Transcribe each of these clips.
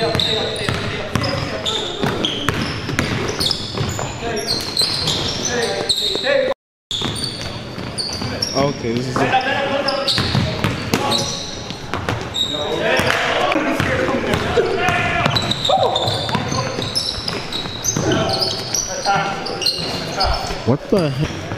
Okay, this is it. What the heck?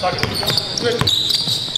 Start. Good.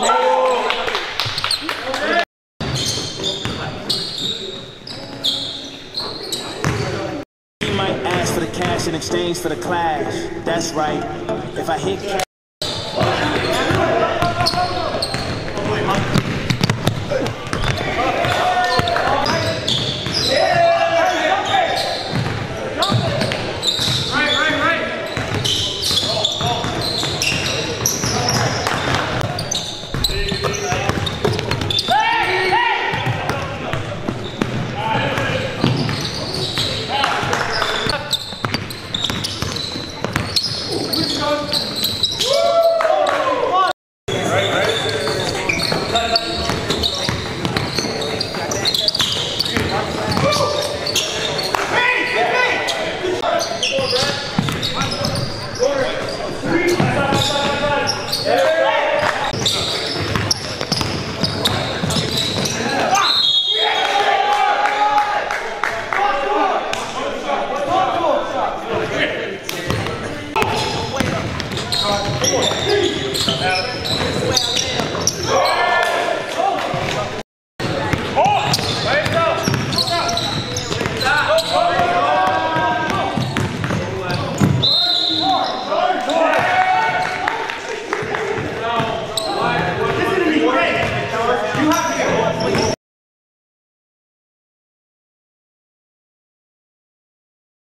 He might ask for the cash in exchange for the clash. That's right. If I hit cash. Now, this.